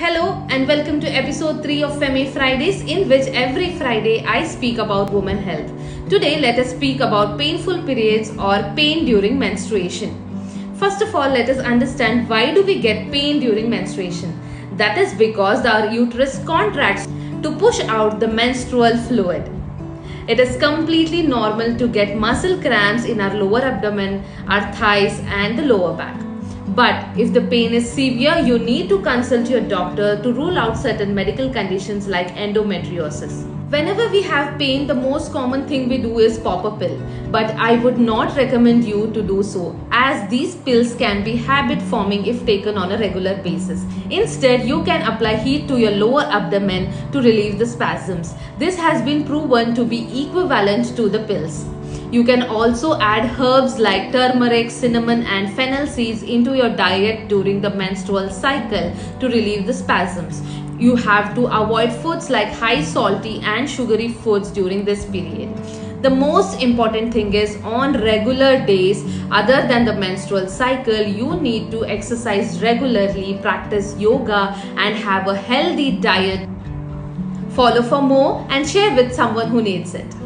Hello and welcome to episode 3 of Femme Fridays, in which every Friday I speak about women health. Today, let us speak about painful periods or pain during menstruation. First of all, let us understand why do we get pain during menstruation. That is because our uterus contracts to push out the menstrual fluid. It is completely normal to get muscle cramps in our lower abdomen, our thighs, and the lower back. But if the pain is severe, you need to consult your doctor to rule out certain medical conditions like endometriosis. Whenever we have pain, the most common thing we do is pop a pill. But I would not recommend you to do so as these pills can be habit forming if taken on a regular basis. Instead, you can apply heat to your lower abdomen to relieve the spasms. This has been proven to be equivalent to the pills. You can also add herbs like turmeric, cinnamon and fennel seeds into your diet during the menstrual cycle to relieve the spasms. You have to avoid foods like high salty and sugary foods during this period. The most important thing is on regular days other than the menstrual cycle, you need to exercise regularly, practice yoga and have a healthy diet. Follow for more and share with someone who needs it.